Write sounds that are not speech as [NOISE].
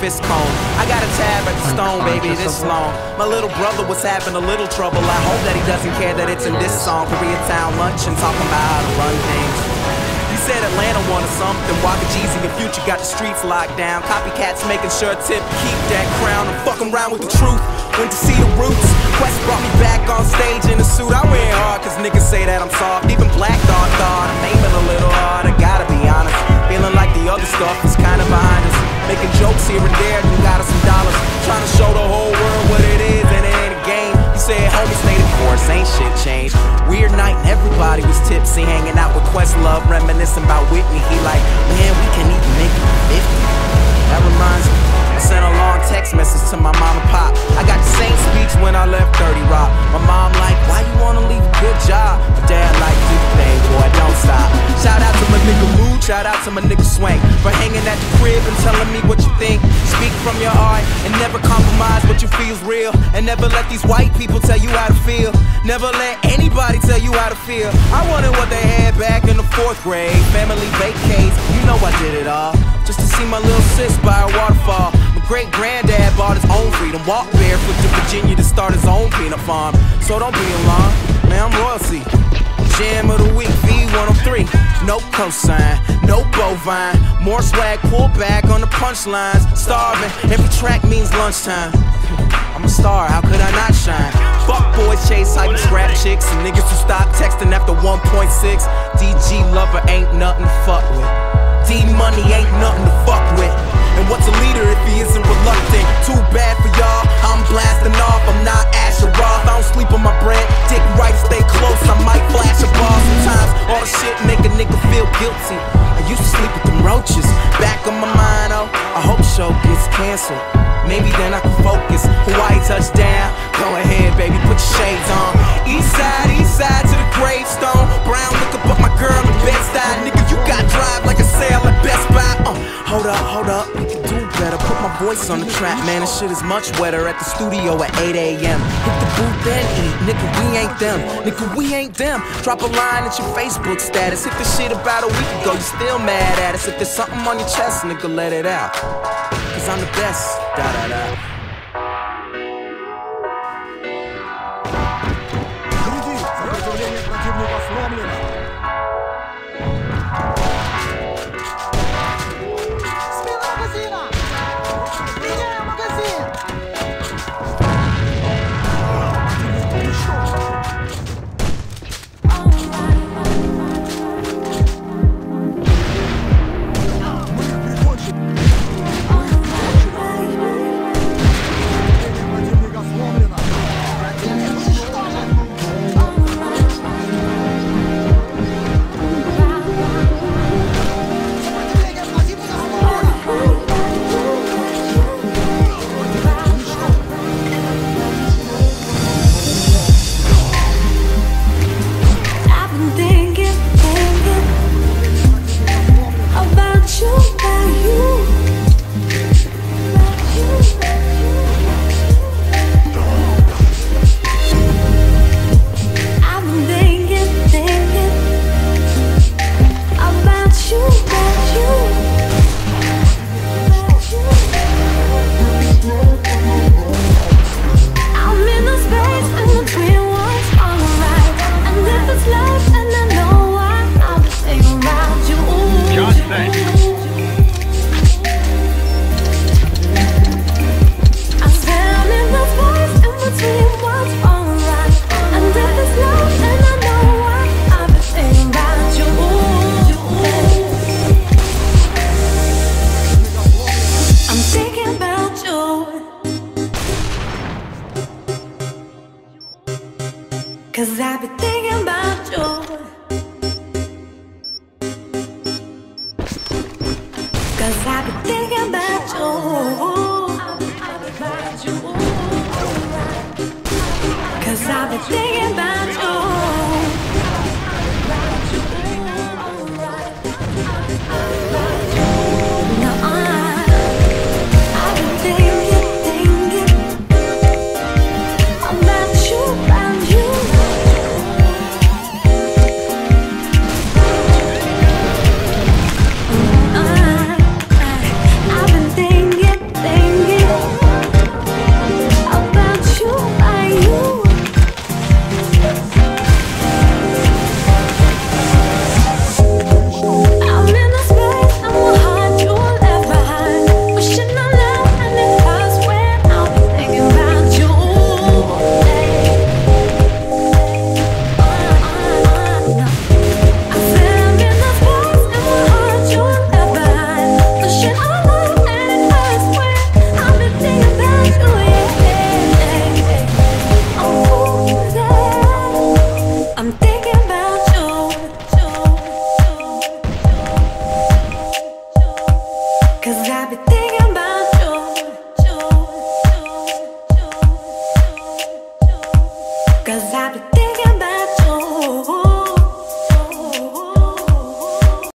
fist cone. I got a tab at the stone, baby, this long. My little brother was having a little trouble. I hope that he doesn't care that it's in this song. Koreatown lunch and talking about how to run things. He said Atlanta wanted something. Waka Jeezy and Future got the streets locked down. Copycats making sure Tip keep that crown. I'm fucking around with the truth. Went to see the roots. Quest brought me back on stage in a suit. I went hard cause niggas say that I'm soft. Even Black Dog thought I'm aiming a little hard. I gotta everybody was tipsy, hanging out with Questlove, reminiscing about Whitney. He like, man, we can even make it 50. That reminds me. I sent a long text message to my mom and pop. I got the same speech when I left 30 Rock. My mom like, why you wanna leave a good job? My dad like, do the thing, boy, don't stop. Shout out to my nigga Mood, shout out to my nigga Swank for hanging at the crib and telling me what and never compromise what you feel's real. And never let these white people tell you how to feel. Never let anybody tell you how to feel. I wanted what they had back in the fourth grade. Family vacates, you know I did it all. Just to see my little sis by a waterfall. My great granddad bought his own freedom. Walked barefoot to Virginia to start his own peanut farm. So don't be alarmed, man, I'm royalty. Jam of the week, V103. No cosign, no bovine. More swag, pull back on the punchlines. Starving, every track means lunchtime. [LAUGHS] I'm a star, how could I not shine? Fuck boys, chase hype, scrap chicks. And niggas who stop texting after 1.6. DG lover ain't nothing to fuck with. D money ain't nothing to fuck with. And what's a leader if he isn't reluctant? Too bad for y'all, I'm blasting off. Canceled. Maybe then I can focus. Hawaii touchdown. Go ahead, baby, put your shades on. East side, east side to the gravestone. Brown liquor, but my girl in bed side. Nigga, you got drive like a sale at Best Buy. Uh, hold up, hold up. We can do better. Put my voice on the track, man. This shit is much wetter at the studio at 8 a.m. Hit the booth and eat. Nigga, we ain't them. Nigga, we ain't them. Drop a line at your Facebook status. Hit the shit about a week ago. You still mad at us. If there's something on your chest, nigga, let it out. Cause I'm the best. Da da da. Been thinking about you. Cause I've been thinking about you. Cause I've been thinking